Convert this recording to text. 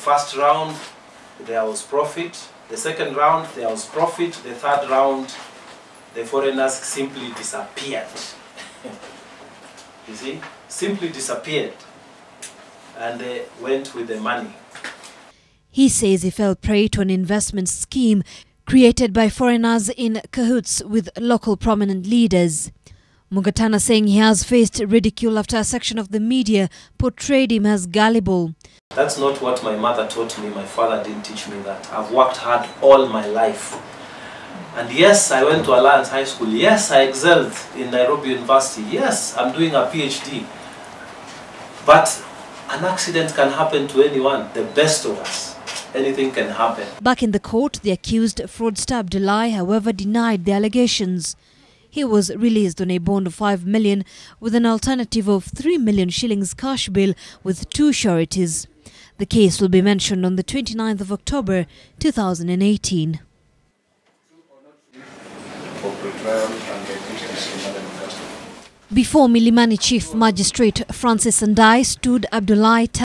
first round, there was profit. The second round, there was profit. The third round, the foreigners simply disappeared. you see, simply disappeared. And they went with the money. He says he fell prey to an investment scheme created by foreigners in cahoots with local prominent leaders. Mungatana saying he has faced ridicule after a section of the media portrayed him as gullible. That's not what my mother taught me. My father didn't teach me that. I've worked hard all my life. And yes, I went to Alliance High School. Yes, I excelled in Nairobi University. Yes, I'm doing a PhD. But an accident can happen to anyone, the best of us. Anything can happen. Back in the court, the accused fraudster Abdullahi, however, denied the allegations. He was released on a bond of 5 million with an alternative of 3 million shillings cash bail with two sureties. The case will be mentioned on the 29th of October 2018. Before Milimani Chief Magistrate Francis Andayi stood Abdullahi